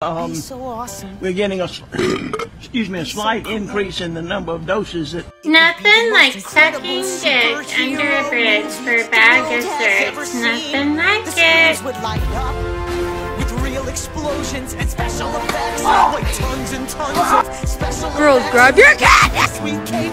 Um, He's so awesome. we're getting a, excuse me, a slight so increase in the number of doses that Nothing like sucking dick under a bridge for a bag of desserts. Nothing like The it. would light up with real explosions and special effects. Oh. Like tons and tons of special Girls, effects. grab your cat! Sweet cake